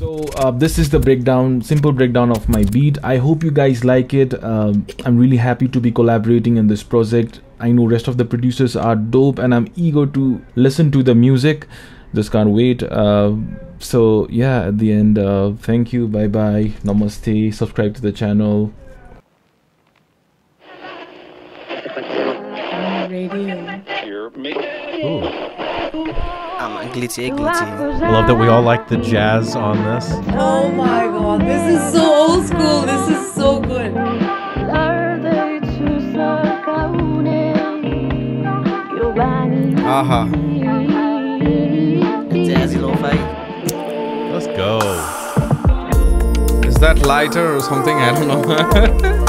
So uh, this is the breakdown, simple breakdown of my beat. I hope you guys like it. Um, I'm really happy to be collaborating in this project. I know rest of the producers are dope, and I'm eager to listen to the music. Just can't wait. Uh, so yeah, at the end, uh, thank you. Bye bye. Namaste. Subscribe to the channel. Radio. Ooh. Um, glitchy, glitchy. Love that we all like the jazz on this. Oh my god, this is so old school. This is so good. Aha. Jazzy lo-fi. Let's go. Is that lighter or something? I don't know.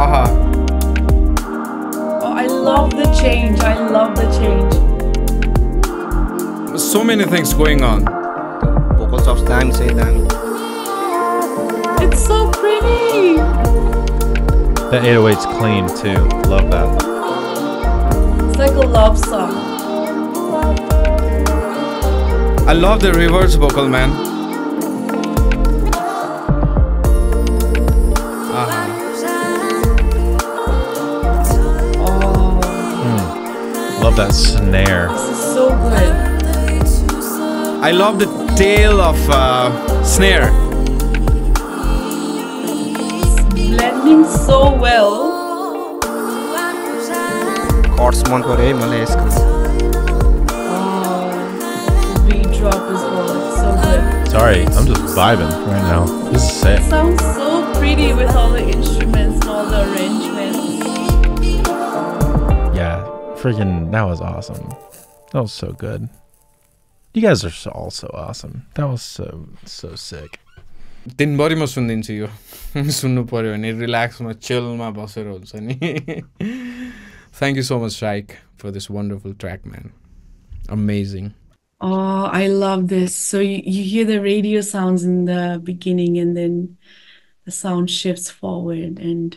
Aha. Oh, I love the change. I love the change. So many things going on. Vocal chops damn say damn. It's so pretty. That 808's clean too. Love that. It's like a love song. I love the reverse vocal, man. Love that snare. this is so good. I love the tail of uh, snare. Blending so well. Chords मन पऱ्यो है मलाई यसको Oh, the beat drop as well. It's so good. Sorry, I'm just vibing right now. This is sick. It sounds so pretty with all the instruments freaking, that was awesome. That was so good. You guys are so, all so awesome. That was so, so sick. दिनभरि म सुनिदिन्छु यो सुन्नु पऱ्यो भने रिल्याक्समा चिलमा बसेर हुन्छ नि thank you so much psych for this wonderful track man amazing Oh, I love this. So you, you hear the radio sounds in the beginning and then the sound shifts forward and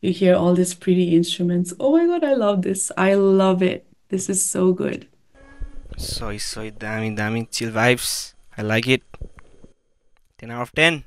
you hear all these pretty instruments. Oh my god, I love this. I love it. This is so good. Soy, soy, damn it, damn it, chill vibes. I like it. 10 out of 10.